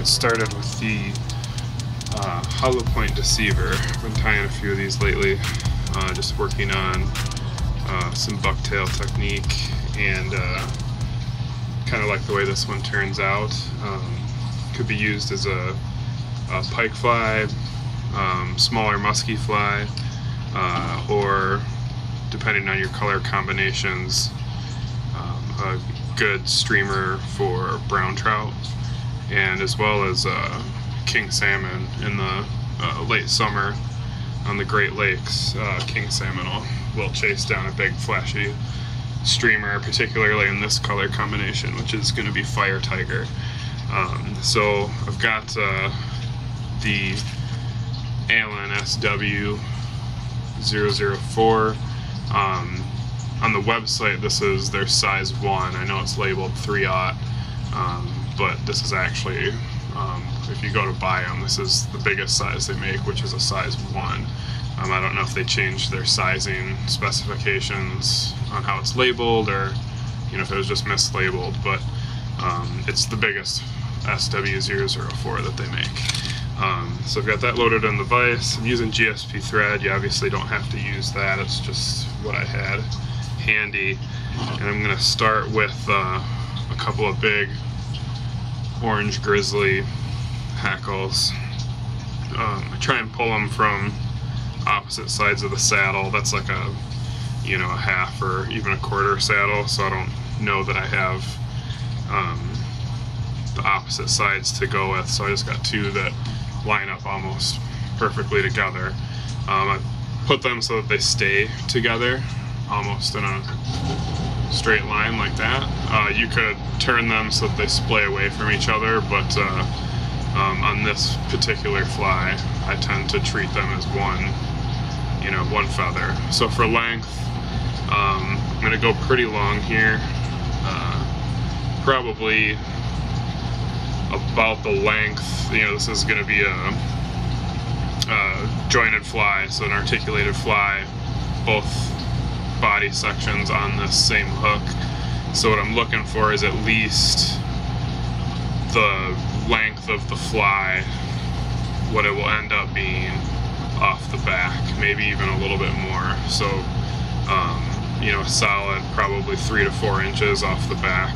Get started with the uh, hollow point deceiver. I've been tying a few of these lately, uh, just working on uh, some bucktail technique and uh, kind of like the way this one turns out. Um, could be used as a, a pike fly, um, smaller musky fly, uh, or depending on your color combinations, um, a good streamer for brown trout and as well as uh, king salmon in the uh, late summer on the Great Lakes. Uh, king salmon will, will chase down a big flashy streamer, particularly in this color combination, which is going to be fire tiger. Um, so I've got uh, the Allen SW004. Um, on the website, this is their size 1. I know it's labeled 3 aught. Um, but this is actually, um, if you go to buy them, this is the biggest size they make, which is a size 1. Um, I don't know if they changed their sizing specifications on how it's labeled or you know if it was just mislabeled, but um, it's the biggest SW004 that they make. Um, so I've got that loaded in the vise. I'm using GSP thread. You obviously don't have to use that. It's just what I had handy. And I'm going to start with uh, a couple of big orange grizzly hackles. Um, I try and pull them from opposite sides of the saddle. That's like a, you know, a half or even a quarter saddle, so I don't know that I have um, the opposite sides to go with. So I just got two that line up almost perfectly together. Um, I put them so that they stay together, almost in a straight line like that. Uh, you could turn them so that they splay away from each other, but uh, um, on this particular fly, I tend to treat them as one, you know, one feather. So for length, um, I'm going to go pretty long here, uh, probably about the length, you know, this is going to be a, a jointed fly, so an articulated fly, both body sections on this same hook. So what I'm looking for is at least the length of the fly, what it will end up being off the back, maybe even a little bit more. So, um, you know, solid probably three to four inches off the back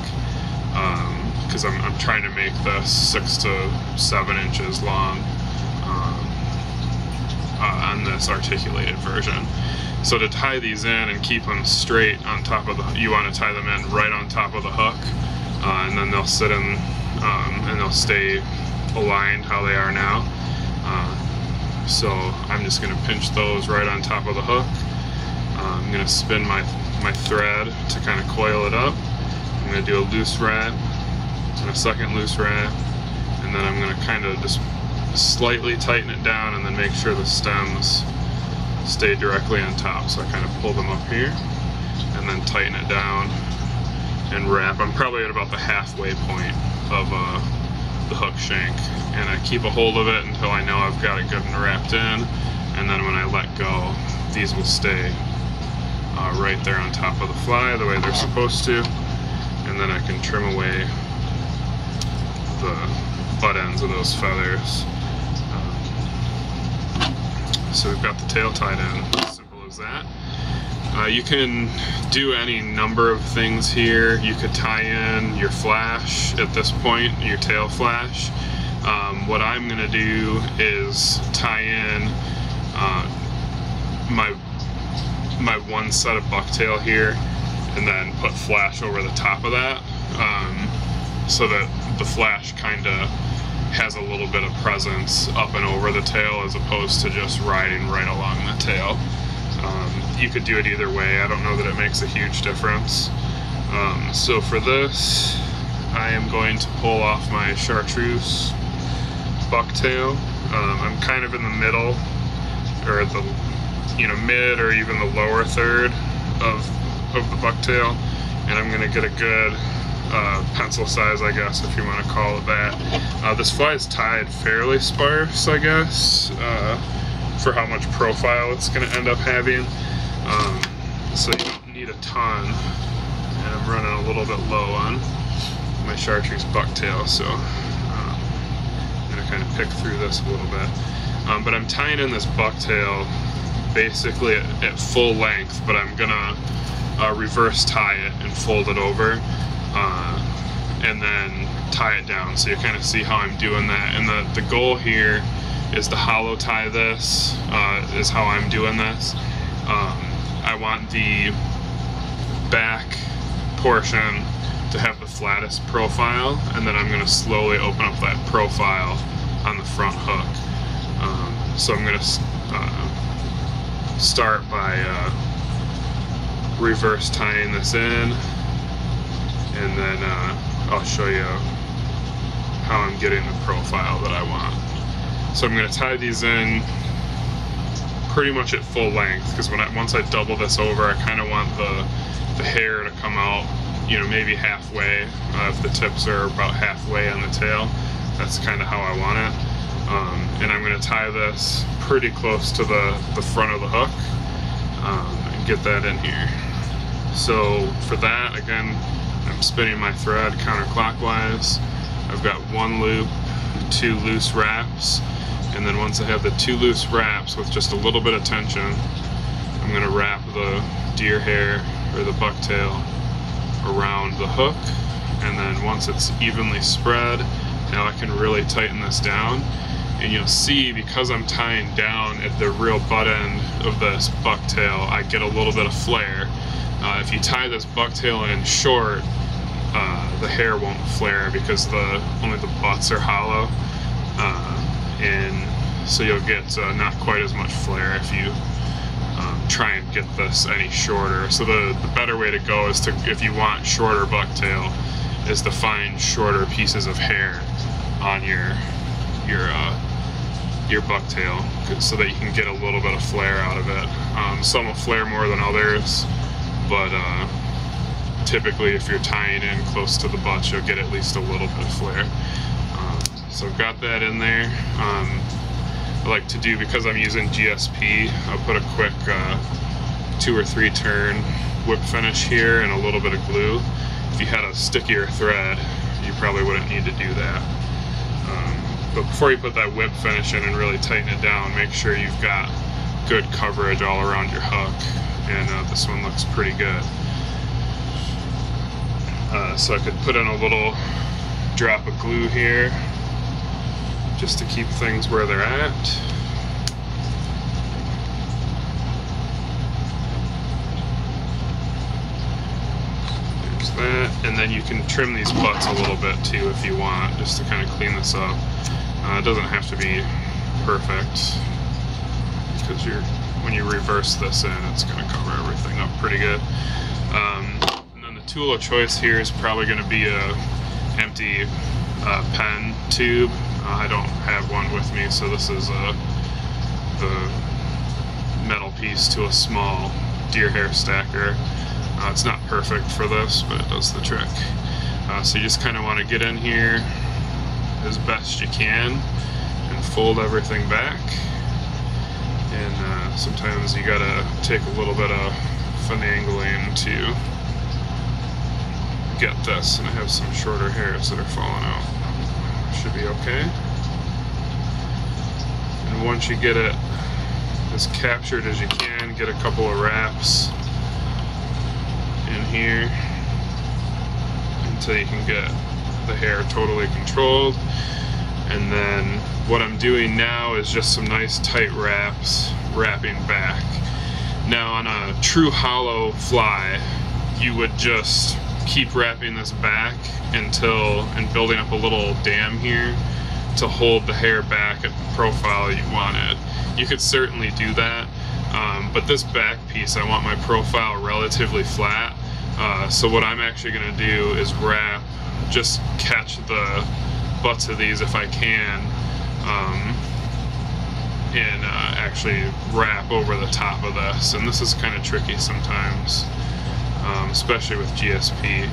because um, I'm, I'm, trying to make this six to seven inches long um, uh, on this articulated version. So to tie these in and keep them straight on top of the, you want to tie them in right on top of the hook, uh, and then they'll sit in um, and they'll stay aligned how they are now. Uh, so I'm just going to pinch those right on top of the hook. Uh, I'm going to spin my, my thread to kind of coil it up. I'm going to do a loose wrap and a second loose wrap, and then I'm going to kind of just slightly tighten it down and then make sure the stems stay directly on top. So I kind of pull them up here and then tighten it down and wrap. I'm probably at about the halfway point of uh, the hook shank. And I keep a hold of it until I know I've got it good and wrapped in. And then when I let go, these will stay uh, right there on top of the fly the way they're supposed to. And then I can trim away the butt ends of those feathers. So we've got the tail tied in, simple as that. Uh, you can do any number of things here. You could tie in your flash at this point, your tail flash. Um, what I'm gonna do is tie in uh, my my one set of bucktail here and then put flash over the top of that um, so that the flash kind of has a little bit of presence up and over the tail as opposed to just riding right along the tail. Um, you could do it either way. I don't know that it makes a huge difference. Um, so for this, I am going to pull off my chartreuse bucktail. Um, I'm kind of in the middle, or the you know mid or even the lower third of of the bucktail, and I'm going to get a good uh, pencil size, I guess, if you want to call it that. Uh, this fly is tied fairly sparse, I guess, uh, for how much profile it's going to end up having. Um, so you don't need a ton. And I'm running a little bit low on my chartreuse bucktail, so um, kind of pick through this a little bit. Um, but I'm tying in this bucktail basically at, at full length, but I'm gonna uh, reverse tie it and fold it over. Uh, and then tie it down. So you kind of see how I'm doing that. And the, the goal here is to hollow tie this, uh, is how I'm doing this. Um, I want the back portion to have the flattest profile, and then I'm going to slowly open up that profile on the front hook. Um, so I'm going to uh, start by uh, reverse tying this in, and then uh, I'll show you how I'm getting the profile that I want. So I'm going to tie these in pretty much at full length because when I, once I double this over, I kind of want the the hair to come out, you know, maybe halfway. Uh, if the tips are about halfway on the tail, that's kind of how I want it. Um, and I'm going to tie this pretty close to the, the front of the hook um, and get that in here. So for that, again, I'm spinning my thread counterclockwise. I've got one loop, two loose wraps, and then once I have the two loose wraps with just a little bit of tension, I'm going to wrap the deer hair or the bucktail around the hook. And then once it's evenly spread now I can really tighten this down. And you'll see because I'm tying down at the real butt end of this bucktail I get a little bit of flare uh, if you tie this bucktail in short uh, the hair won't flare because the only the butts are hollow uh, and so you'll get uh, not quite as much flare if you um, try and get this any shorter. So the, the better way to go is to, if you want shorter bucktail, is to find shorter pieces of hair on your your uh, your bucktail so that you can get a little bit of flare out of it. Um, some will flare more than others, but uh, typically if you're tying in close to the butt, you'll get at least a little bit of flare. Um, so I've got that in there. Um, I like to do because I'm using GSP I'll put a quick uh, two or three turn whip finish here and a little bit of glue if you had a stickier thread you probably wouldn't need to do that um, but before you put that whip finish in and really tighten it down make sure you've got good coverage all around your hook and uh, this one looks pretty good uh, so I could put in a little drop of glue here just to keep things where they're at. There's that, and then you can trim these butts a little bit too if you want, just to kind of clean this up. Uh, it doesn't have to be perfect, because you're when you reverse this in, it's going to cover everything up pretty good. Um, and then the tool of choice here is probably going to be a empty uh, pen tube uh, I don't have one with me, so this is a, the metal piece to a small deer hair stacker. Uh, it's not perfect for this, but it does the trick. Uh, so you just kind of want to get in here as best you can and fold everything back. And uh, sometimes you gotta take a little bit of finagling to get this, and I have some shorter hairs that are falling out should be okay. And once you get it as captured as you can, get a couple of wraps in here until you can get the hair totally controlled. And then what I'm doing now is just some nice tight wraps, wrapping back. Now on a true hollow fly, you would just keep wrapping this back until and building up a little dam here to hold the hair back at the profile you wanted. You could certainly do that, um, but this back piece, I want my profile relatively flat. Uh, so what I'm actually going to do is wrap, just catch the butts of these if I can, um, and uh, actually wrap over the top of this. And this is kind of tricky sometimes um, especially with GSP,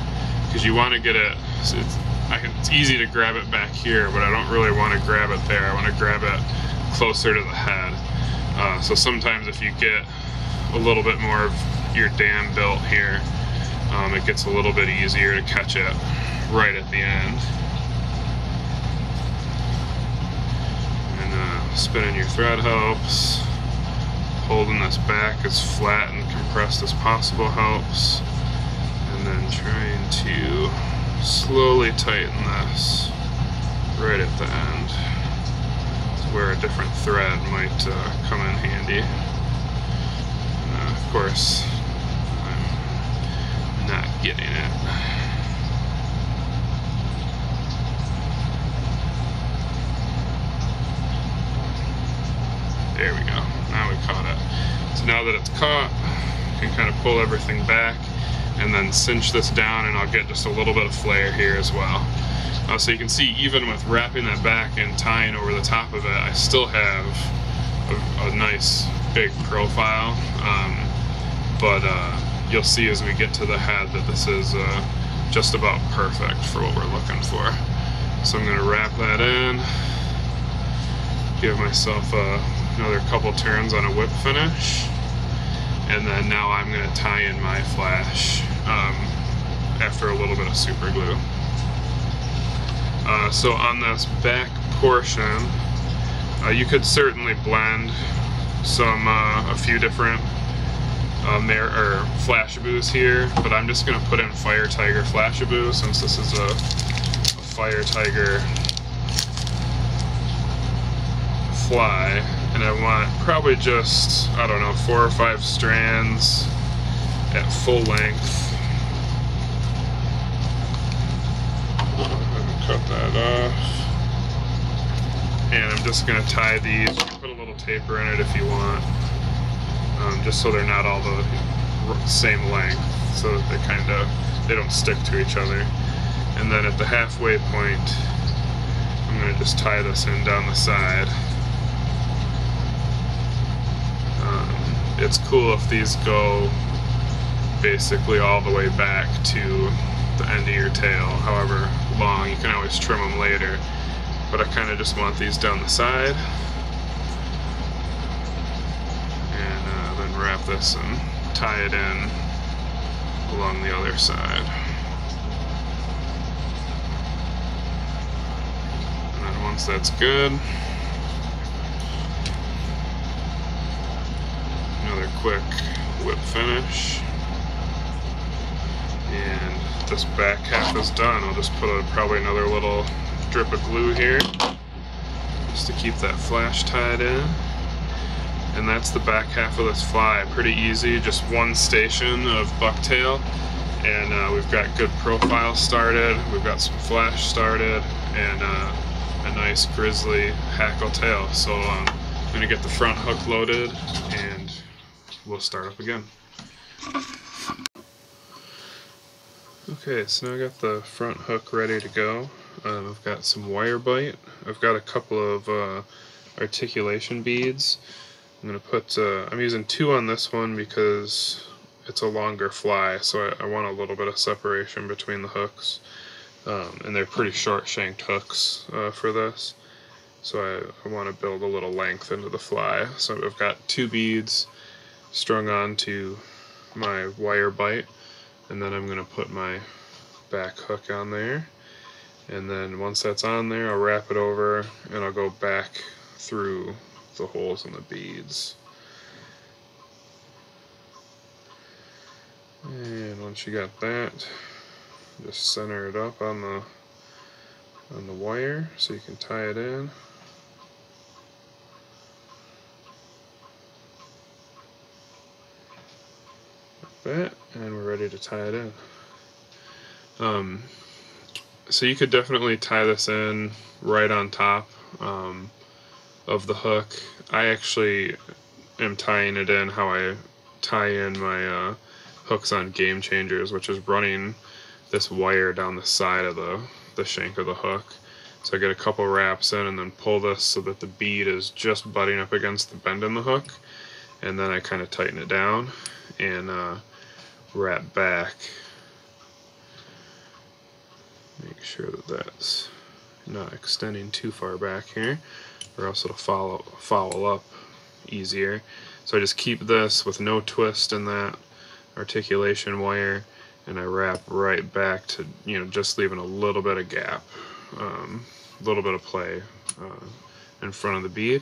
because you want to get it, it's, it's easy to grab it back here, but I don't really want to grab it there. I want to grab it closer to the head. Uh, so sometimes if you get a little bit more of your dam built here, um, it gets a little bit easier to catch it right at the end. Spinning your thread helps. Holding this back as flat and compressed as possible helps. And then trying to slowly tighten this right at the end. Where a different thread might uh, come in handy. Uh, of course, I'm not getting it. There we go. Now we caught it. So now that it's caught, you can kind of pull everything back and then cinch this down and I'll get just a little bit of flare here as well. Uh, so you can see even with wrapping that back and tying over the top of it, I still have a, a nice big profile. Um, but uh, you'll see as we get to the head that this is uh, just about perfect for what we're looking for. So I'm going to wrap that in, give myself a another couple turns on a whip finish and then now I'm going to tie in my flash um, after a little bit of super glue. Uh, so on this back portion uh, you could certainly blend some uh, a few different uh, or Flashabous here but I'm just going to put in Fire Tiger flashabou since this is a, a Fire Tiger fly and I want probably just, I don't know, four or five strands at full length. Cut that off. And I'm just going to tie these. Put a little taper in it if you want, um, just so they're not all the same length, so that they kind of, they don't stick to each other. And then at the halfway point, I'm going to just tie this in down the side. It's cool if these go basically all the way back to the end of your tail, however long. You can always trim them later, but I kind of just want these down the side. And uh, then wrap this and tie it in along the other side. And then once that's good, quick whip finish. And this back half is done. I'll just put a, probably another little drip of glue here just to keep that flash tied in. And that's the back half of this fly. Pretty easy, just one station of bucktail. And uh, we've got good profile started, we've got some flash started, and uh, a nice grizzly hackle tail. So um, I'm gonna get the front hook loaded and we'll start up again. Okay, so now I got the front hook ready to go. Um, I've got some wire bite. I've got a couple of uh, articulation beads. I'm gonna put, uh, I'm using two on this one because it's a longer fly, so I, I want a little bit of separation between the hooks. Um, and they're pretty short shanked hooks uh, for this. So I, I want to build a little length into the fly. So I've got two beads strung onto my wire bite and then I'm going to put my back hook on there. And then once that's on there I'll wrap it over and I'll go back through the holes in the beads. And once you got that just center it up on the on the wire so you can tie it in that and we're ready to tie it in. Um, so you could definitely tie this in right on top um, of the hook. I actually am tying it in how I tie in my uh, hooks on Game Changers, which is running this wire down the side of the, the shank of the hook. So I get a couple wraps in and then pull this so that the bead is just butting up against the bend in the hook. And then I kind of tighten it down. And uh, wrap back. Make sure that that's not extending too far back here or else it'll follow, follow up easier. So I just keep this with no twist in that articulation wire and I wrap right back to, you know, just leaving a little bit of gap, um, a little bit of play uh, in front of the bead.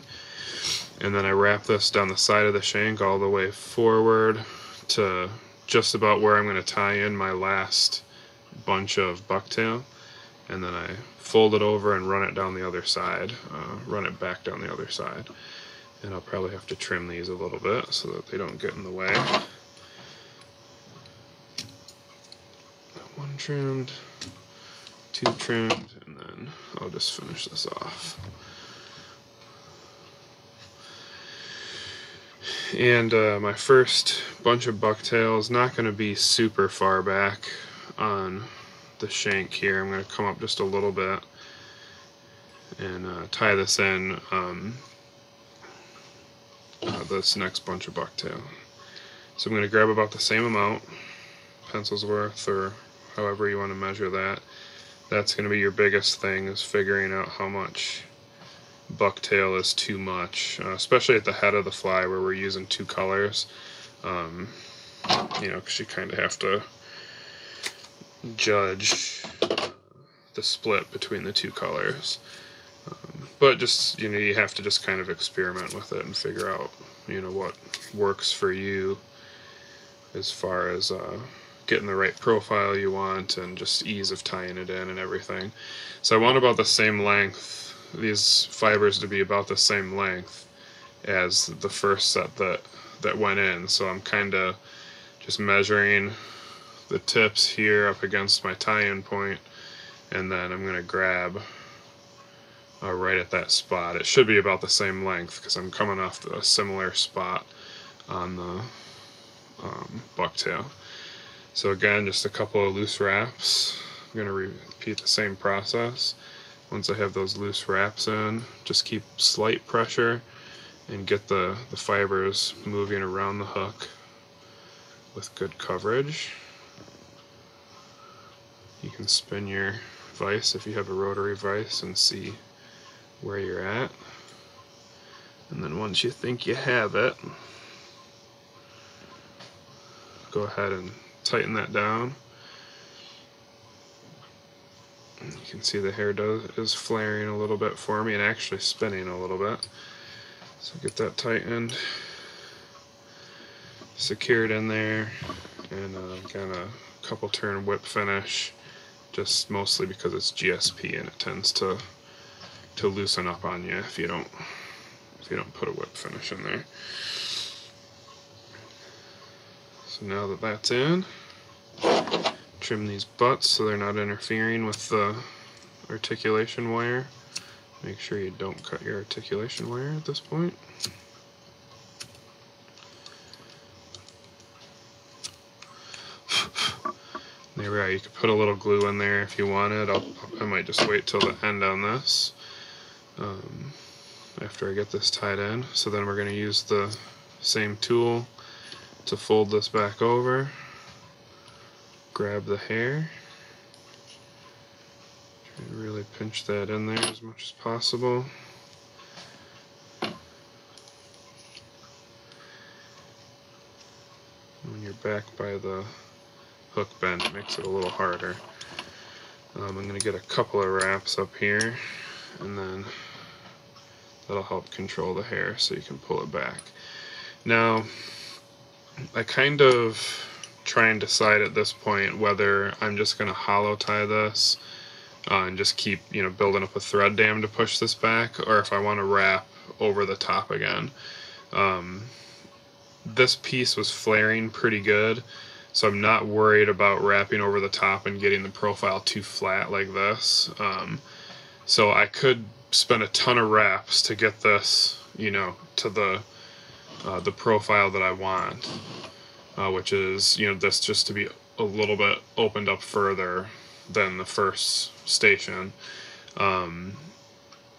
And then I wrap this down the side of the shank all the way forward to just about where I'm going to tie in my last bunch of bucktail. And then I fold it over and run it down the other side, uh, run it back down the other side. And I'll probably have to trim these a little bit so that they don't get in the way. One trimmed, two trimmed, and then I'll just finish this off. And uh, my first bunch of bucktail is not going to be super far back on the shank here. I'm going to come up just a little bit and uh, tie this in um, uh, this next bunch of bucktail. So I'm going to grab about the same amount, pencil's worth, or however you want to measure that. That's going to be your biggest thing, is figuring out how much bucktail is too much, uh, especially at the head of the fly where we're using two colors. Um, you know, because you kind of have to judge the split between the two colors. Um, but just, you know, you have to just kind of experiment with it and figure out, you know, what works for you as far as uh, getting the right profile you want and just ease of tying it in and everything. So I want about the same length these fibers to be about the same length as the first set that that went in. So I'm kind of just measuring the tips here up against my tie-in point and then I'm gonna grab uh, right at that spot. It should be about the same length because I'm coming off a similar spot on the um, bucktail. So again just a couple of loose wraps. I'm gonna repeat the same process once I have those loose wraps in, just keep slight pressure and get the, the fibers moving around the hook with good coverage. You can spin your vise if you have a rotary vise and see where you're at. And then once you think you have it, go ahead and tighten that down. You can see the hair does is flaring a little bit for me and actually spinning a little bit. So get that tightened, secured in there, and uh, kind of a couple turn whip finish, just mostly because it's GSP and it tends to to loosen up on you if you don't if you don't put a whip finish in there. So now that that's in, trim these butts so they're not interfering with the articulation wire. Make sure you don't cut your articulation wire at this point. There we are. You could put a little glue in there if you wanted. I'll, I might just wait till the end on this um, after I get this tied in. So then we're going to use the same tool to fold this back over grab the hair. Try to really pinch that in there as much as possible. When you're back by the hook bend, it makes it a little harder. Um, I'm going to get a couple of wraps up here, and then that'll help control the hair so you can pull it back. Now, I kind of try and decide at this point whether I'm just going to hollow tie this uh, and just keep, you know, building up a thread dam to push this back, or if I want to wrap over the top again. Um, this piece was flaring pretty good, so I'm not worried about wrapping over the top and getting the profile too flat like this. Um, so I could spend a ton of wraps to get this, you know, to the uh, the profile that I want uh, which is you know this just to be a little bit opened up further than the first station. Um,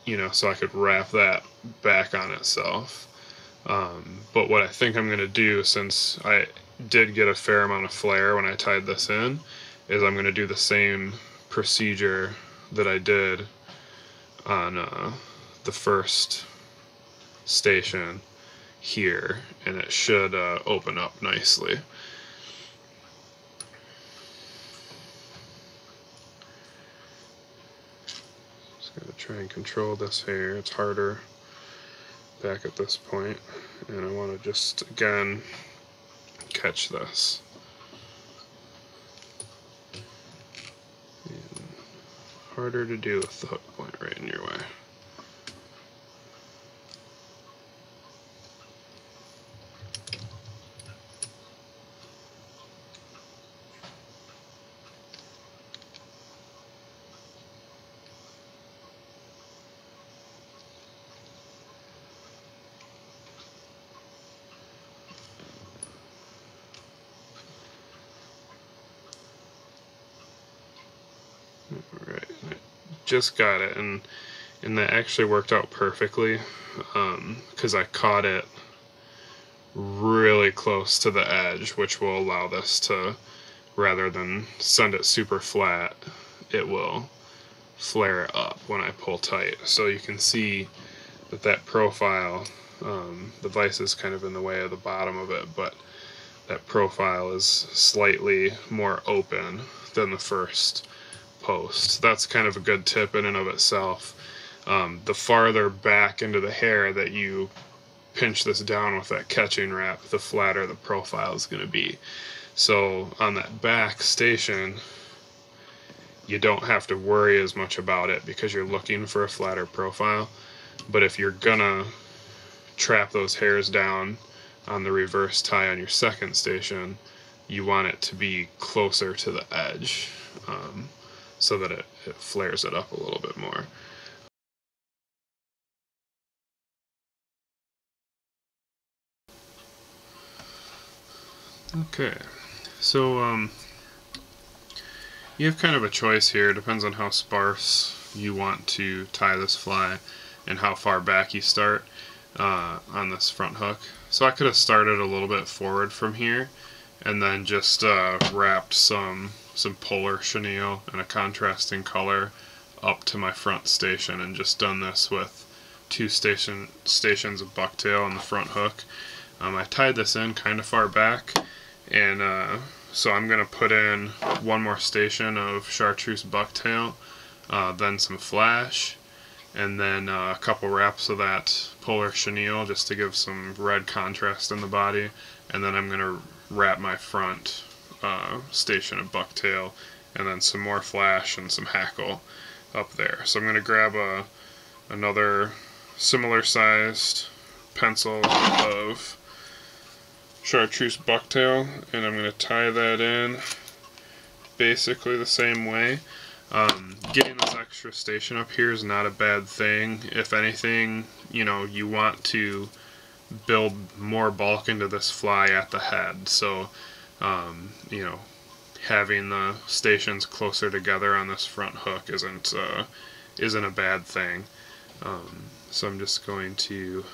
you know, so I could wrap that back on itself. Um, but what I think I'm going to do, since I did get a fair amount of flare when I tied this in, is I'm going to do the same procedure that I did on uh, the first station here and it should uh, open up nicely. Just gotta try and control this hair. It's harder back at this point, and I want to just again catch this. And harder to do with the hook point right in your way. Just got it, and and that actually worked out perfectly because um, I caught it really close to the edge, which will allow this to, rather than send it super flat, it will flare up when I pull tight. So you can see that that profile, um, the vise is kind of in the way of the bottom of it, but that profile is slightly more open than the first post. That's kind of a good tip in and of itself. Um, the farther back into the hair that you pinch this down with that catching wrap, the flatter the profile is going to be. So on that back station, you don't have to worry as much about it because you're looking for a flatter profile. But if you're gonna trap those hairs down on the reverse tie on your second station, you want it to be closer to the edge. Um, so that it, it flares it up a little bit more. Okay, so um, you have kind of a choice here. It depends on how sparse you want to tie this fly and how far back you start uh, on this front hook. So I could have started a little bit forward from here and then just uh, wrapped some some polar chenille and a contrasting color up to my front station and just done this with two station stations of bucktail on the front hook. Um, I tied this in kind of far back and uh, so I'm going to put in one more station of chartreuse bucktail, uh, then some flash, and then uh, a couple wraps of that polar chenille just to give some red contrast in the body, and then I'm going to wrap my front uh, station of bucktail, and then some more flash and some hackle up there. So I'm going to grab a another similar sized pencil of chartreuse bucktail and I'm going to tie that in basically the same way. Um, getting this extra station up here is not a bad thing. If anything, you know, you want to build more bulk into this fly at the head. So um, you know, having the stations closer together on this front hook isn't uh, isn't a bad thing. Um, so I'm just going to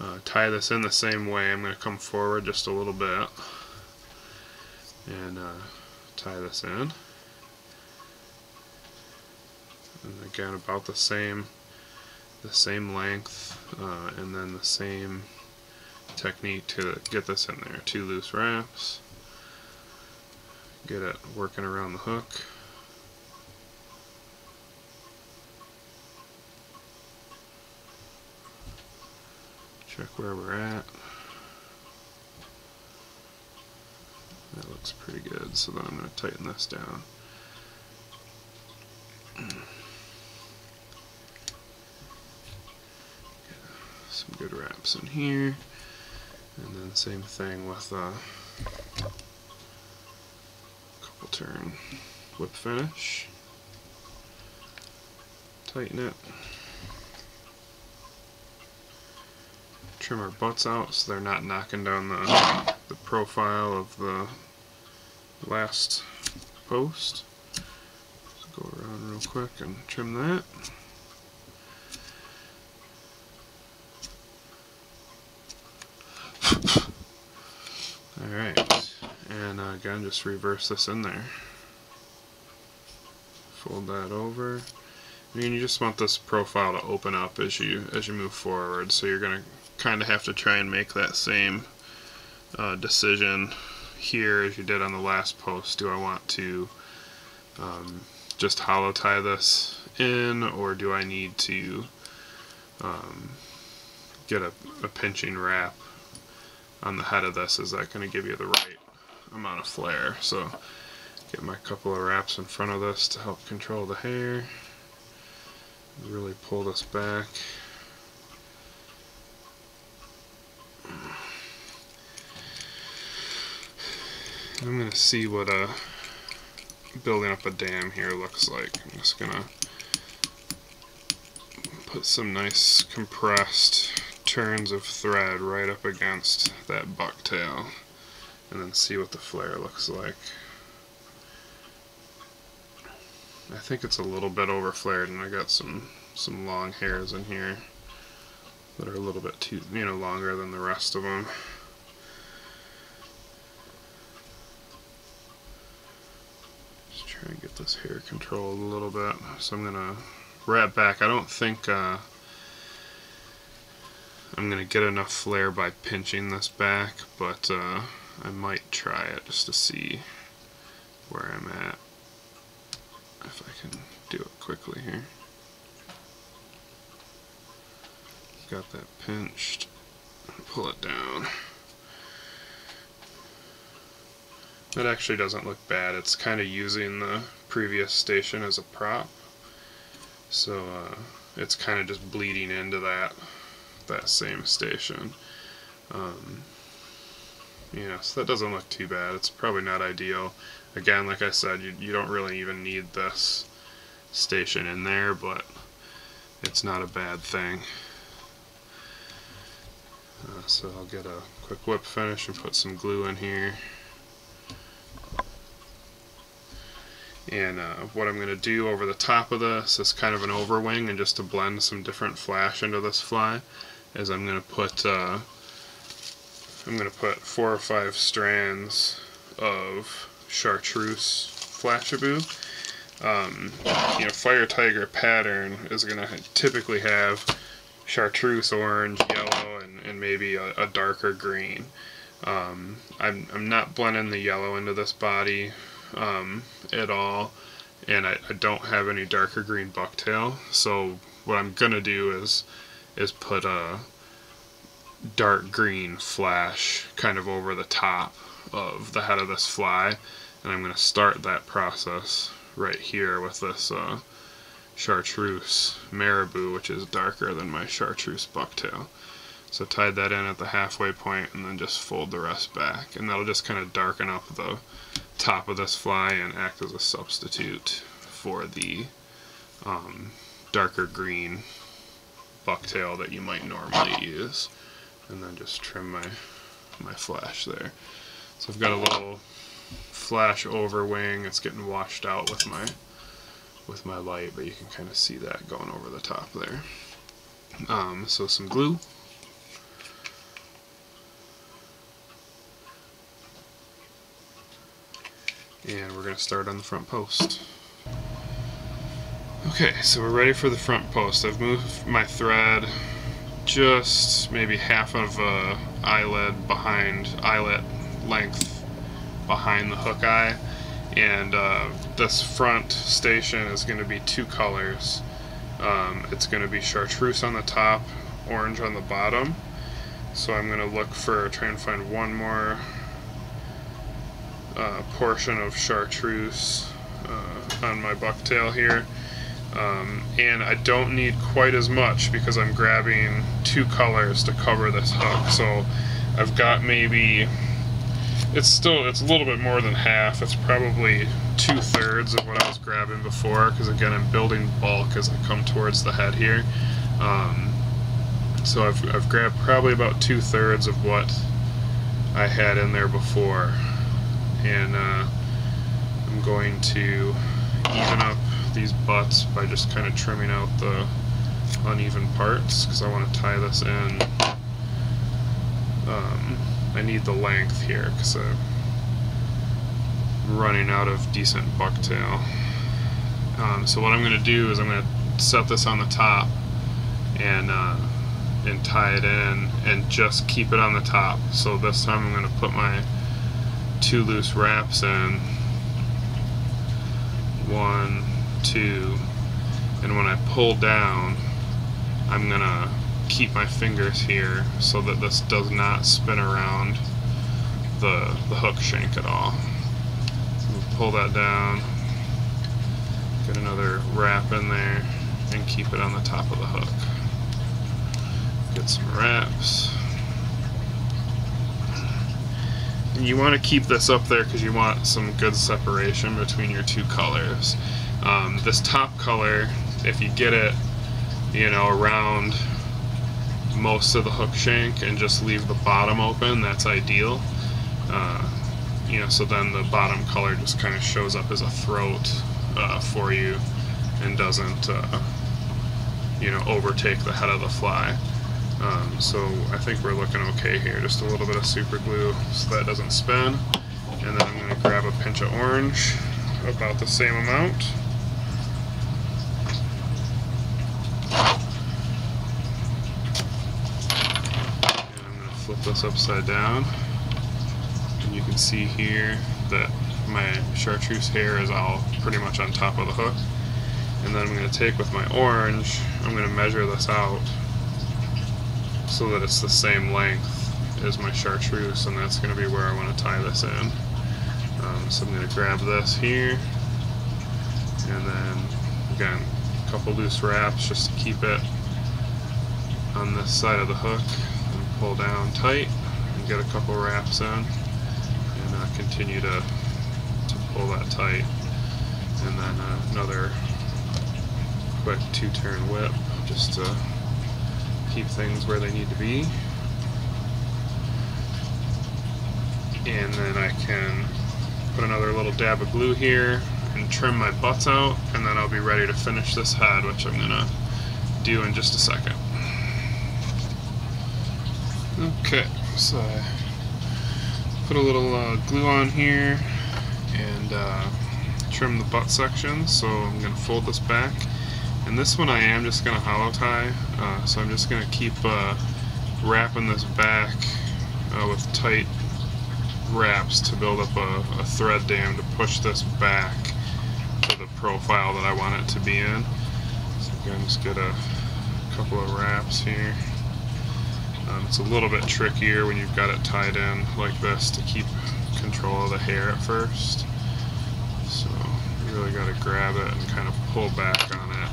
uh, tie this in the same way. I'm going to come forward just a little bit and uh, tie this in. And again, about the same the same length uh, and then the same technique to get this in there. Two loose wraps, get it working around the hook. Check where we're at. That looks pretty good, so then I'm going to tighten this down. some good wraps in here. And then same thing with a uh, couple turn whip finish. Tighten it. Trim our butts out so they're not knocking down the, the profile of the last post. Go around real quick and trim that. Just reverse this in there. Fold that over. I mean, you just want this profile to open up as you as you move forward, so you're going to kind of have to try and make that same uh, decision here as you did on the last post. Do I want to um, just hollow tie this in, or do I need to um, get a, a pinching wrap on the head of this. Is that going to give you the right of flare? So get my couple of wraps in front of this to help control the hair. Really pull this back. I'm to see what a uh, building up a dam here looks like. I'm just to put some nice compressed turns of thread right up against that bucktail and then see what the flare looks like. I think it's a little bit over flared and I got some some long hairs in here that are a little bit too you know longer than the rest of them. Just try and get this hair controlled a little bit. So I'm gonna wrap back. I don't think uh, I'm gonna get enough flare by pinching this back, but uh, I might try it just to see where I'm at. If I can do it quickly here. Got that pinched. Pull it down. That actually doesn't look bad. It's kind of using the previous station as a prop. So uh, it's kind of just bleeding into that that same station. Um, yeah, so that doesn't look too bad. It's probably not ideal. Again, like I said, you, you don't really even need this station in there, but it's not a bad thing. Uh, so I'll get a quick whip finish and put some glue in here. And uh, what I'm going to do over the top of this is kind of an overwing and just to blend some different flash into this fly is I'm going to put uh, I'm going to put four or five strands of chartreuse flashabou. Um, you know, Fire Tiger pattern is going to typically have chartreuse orange, yellow, and, and maybe a, a darker green. Um, I'm, I'm not blending the yellow into this body um, at all and I, I, don't have any darker green bucktail so what I'm gonna do is is put a dark green flash kind of over the top of the head of this fly. And I'm gonna start that process right here with this uh, chartreuse marabou which is darker than my chartreuse bucktail. So tied that in at the halfway point and then just fold the rest back. And that'll just kind of darken up the top of this fly and act as a substitute for the um, darker green bucktail that you might normally use. And then just trim my, my flash there. So I've got a little flash over wing. It's getting washed out with my with my light, but you can kind of see that going over the top there. Um, so some glue. and we're going to start on the front post. Okay, so we're ready for the front post. I've moved my thread just maybe half of a eyelid behind, eyelet length behind the hook eye and uh, this front station is going to be two colors. Um, it's going to be chartreuse on the top, orange on the bottom. So I'm going to look for, try and find one more uh, portion of chartreuse uh, on my bucktail here. Um, and I don't need quite as much because I'm grabbing two colors to cover this hook. So I've got maybe, it's still, it's a little bit more than half. It's probably two thirds of what I was grabbing before because again I'm building bulk as I come towards the head here. Um, so I've, I've grabbed probably about two thirds of what I had in there before and uh, I'm going to even up these butts by just kind of trimming out the uneven parts because I want to tie this in. Um, I need the length here because I'm running out of decent bucktail. Um, so what I'm going to do is I'm going to set this on the top and uh, and tie it in and just keep it on the top. So this time I'm going to put my two loose wraps in. One, two, and when I pull down, I'm gonna keep my fingers here so that this does not spin around the, the hook shank at all. Pull that down, get another wrap in there, and keep it on the top of the hook. Get some wraps. And you want to keep this up there because you want some good separation between your two colors. Um, this top color, if you get it, you know, around most of the hook shank and just leave the bottom open, that's ideal. Uh, you know, so then the bottom color just kind of shows up as a throat uh, for you and doesn't, uh, you know, overtake the head of the fly. Um, so I think we're looking okay here. Just a little bit of super glue so that doesn't spin. And then I'm going to grab a pinch of orange, about the same amount. And I'm going to flip this upside down. And you can see here that my chartreuse hair is all pretty much on top of the hook. And then I'm going to take with my orange, I'm going to measure this out so that it's the same length as my chartreuse and that's going to be where I want to tie this in. Um, so I'm going to grab this here and then again a couple loose wraps just to keep it on this side of the hook pull down tight and get a couple wraps in and uh, continue to, to pull that tight and then uh, another quick two turn whip just to keep things where they need to be. And then I can put another little dab of glue here and trim my butts out and then I'll be ready to finish this head which I'm gonna do in just a second. Okay, so I put a little uh, glue on here and uh, trim the butt section so I'm gonna fold this back and this one I am just going to hollow tie, uh, so I'm just going to keep uh, wrapping this back uh, with tight wraps to build up a, a, thread dam to push this back to the profile that I want it to be in. So again, just get a couple of wraps here. Um, it's a little bit trickier when you've got it tied in like this to keep control of the hair at first. So you really got to grab it and kind of pull back on it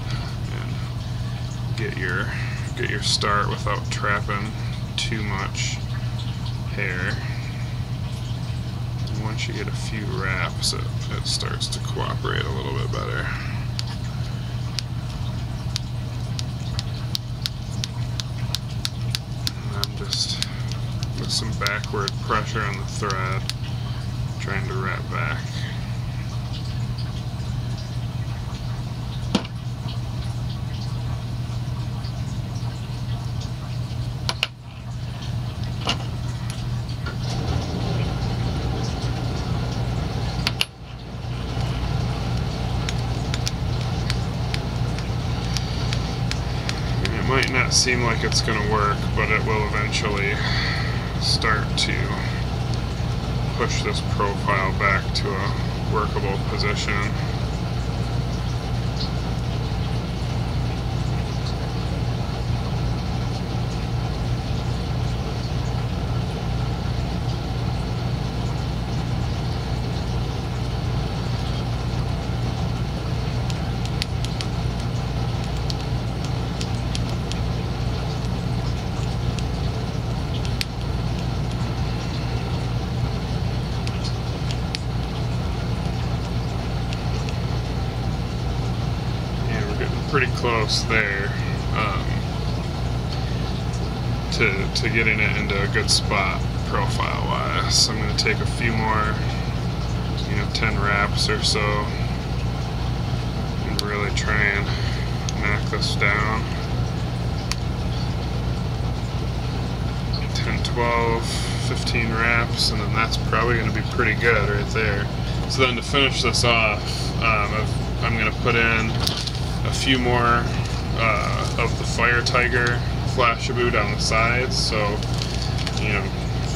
and get your get your start without trapping too much hair. Once you get a few wraps, it, it starts to cooperate a little bit better. And I'm just with some backward pressure on the thread, trying to wrap back. might not seem like it's going to work, but it will eventually start to push this profile back to a workable position. There um, to, to getting it into a good spot profile wise. So I'm going to take a few more, you know, 10 wraps or so and really try and knock this down. 10, 12, 15 wraps, and then that's probably going to be pretty good right there. So then to finish this off, um, I'm going to put in a few more uh, of the Fire Tiger Flashabou down the sides, so, you know,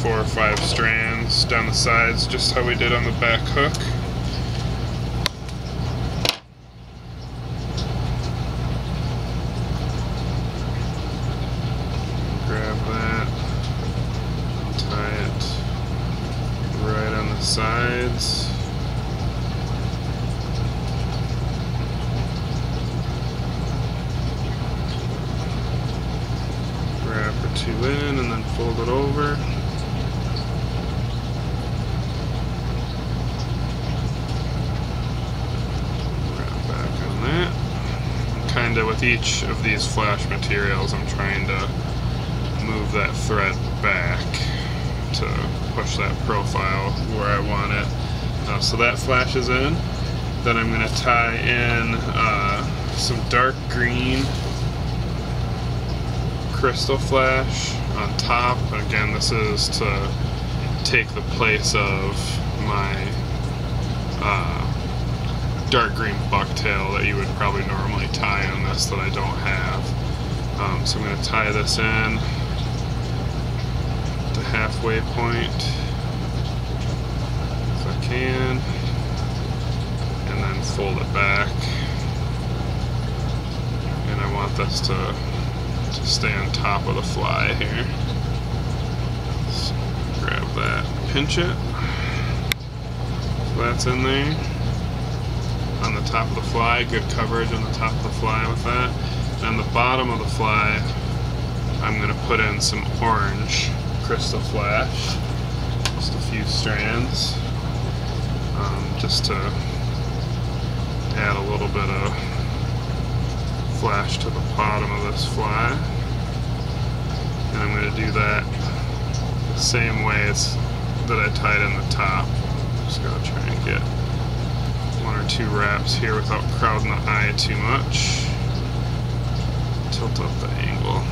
four or five strands down the sides, just how we did on the back hook. sides. Wrap or two in and then fold it over. Wrap back on that. Kind of with each of these flash materials, I'm trying to move that thread back to push that profile where I want it. Uh, in. Then I'm going to tie in uh, some dark green crystal flash on top. Again, this is to take the place of my uh, dark green bucktail that you would probably normally tie on this that I don't have. Um, so I'm going to tie this in the halfway point if I can and fold it back. And I want this to, to stay on top of the fly here. So grab that pinch it. So that's in there. On the top of the fly good coverage on the top of the fly with that. And on the bottom of the fly I'm to put in some orange crystal flash, just a few strands, um, just to add a little bit of flash to the bottom of this fly. And I'm going to do that the same way as that I tied in the top. Just going to try and get one or two wraps here without crowding the eye too much. Tilt up the angle.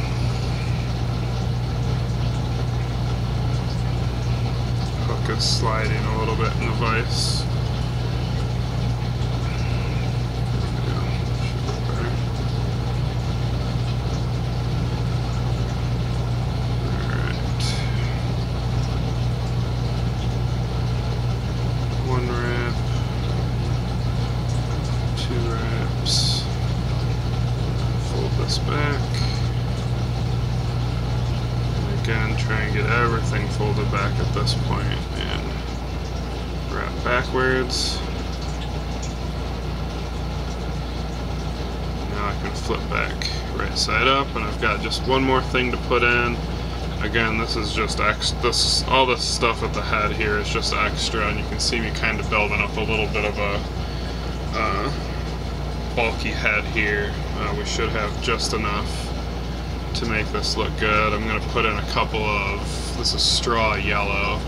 hook is sliding a little bit in the vise. One wrap, two wraps, fold this back again, try and get everything folded back at this point and wrap backwards. Now I can flip back right side up and I've got just one more thing to put in. Again, this is just ex this all this stuff at the head here is just extra and you can see me kind of building up a little bit of a uh, bulky head here. Uh, we should have just enough to make this look good. I'm going to put in a couple of, this is straw yellow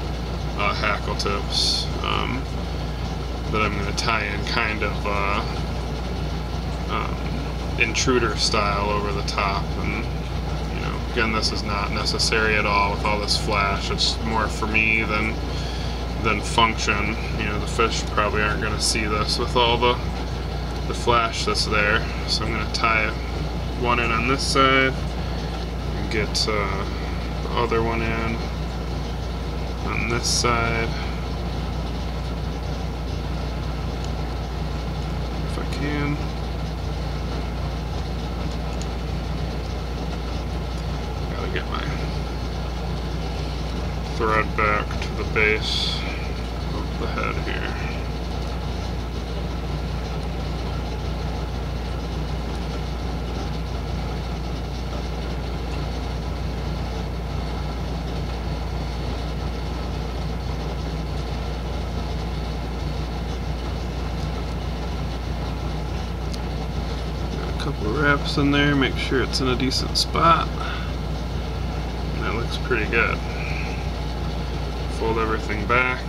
uh, hackle tips um, that I'm going to tie in kind of uh, um, intruder style over the top. And, you know, again, this is not necessary at all with all this flash. It's more for me than than function. You know, the fish probably aren't going to see this with all the the flash that's there. So I'm going to tie it one in on this side get uh, the other one in on this side. If I can. Gotta get my thread back to the base of the head here. In there, make sure it's in a decent spot. That looks pretty good. Fold everything back.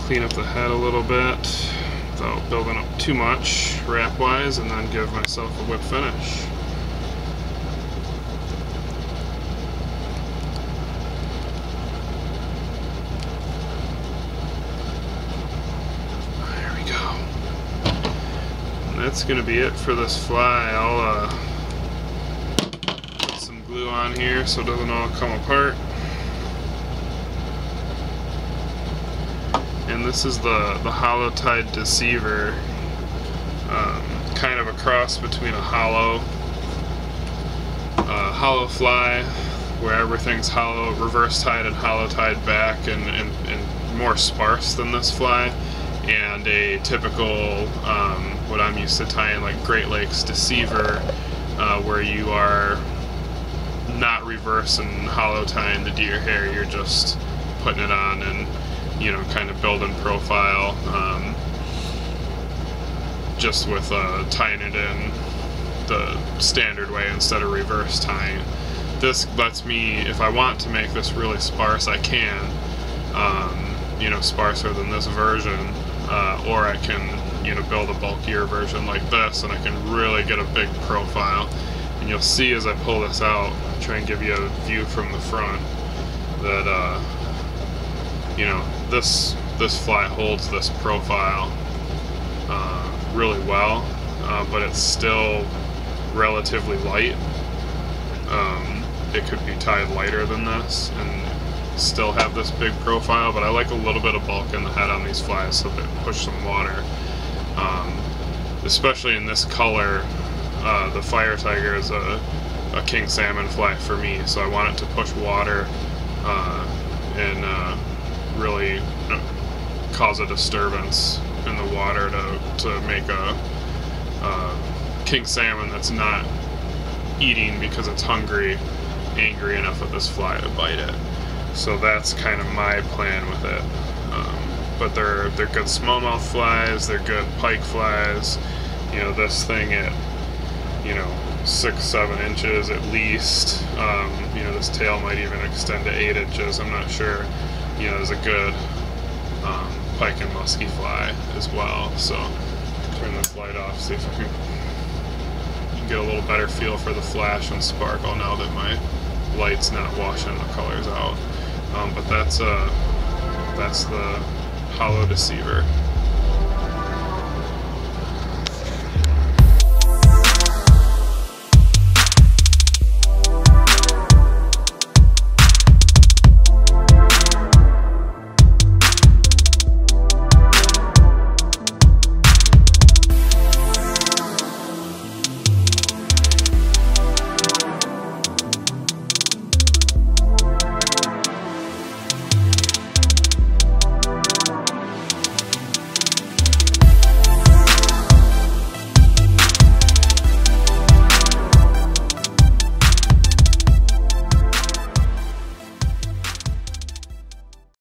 Clean up the head a little bit without building up too much wrap-wise and then give myself a whip finish. That's gonna be it for this fly. I'll uh, put some glue on here so it doesn't all come apart. And this is the, the Hollow-Tied Deceiver, um, kind of a cross between a hollow, uh, hollow fly where everything's hollow, reverse tied and hollow tied back and, and, and more sparse than this fly. And a typical, um, what I'm used to tying like Great Lakes deceiver, uh, where you are not reverse and hollow tying the deer hair, you're just putting it on and, you know, kind of building profile. Um, just with uh, tying it in the standard way instead of reverse tying. This lets me, if I want to make this really sparse, I can, um, you know, sparser than this version, uh, or I can, you know, build a bulkier version like this and I can really get a big profile. And you'll see as I pull this out, try and give you a view from the front, that, uh, you know, this, this fly holds this profile uh, really well, uh, but it's still relatively light. Um, it could be tied lighter than this and still have this big profile, but I like a little bit of bulk in the head on these flies so they push some water. Um, especially in this color, uh, the Fire Tiger is a, a king salmon fly for me, so I want it to push water uh, and uh, really cause a disturbance in the water to, to make a, a king salmon that's not eating because it's hungry, angry enough at this fly to bite it. So that's kind of my plan with it. Um, but they're they're good smallmouth flies. They're good pike flies. You know this thing at you know six seven inches at least. Um, you know this tail might even extend to eight inches. I'm not sure. You know there's a good um, pike and musky fly as well. So turn this light off, see if I can get a little better feel for the flash and sparkle now that my light's not washing the colors out. Um, but that's uh, that's the hollow deceiver.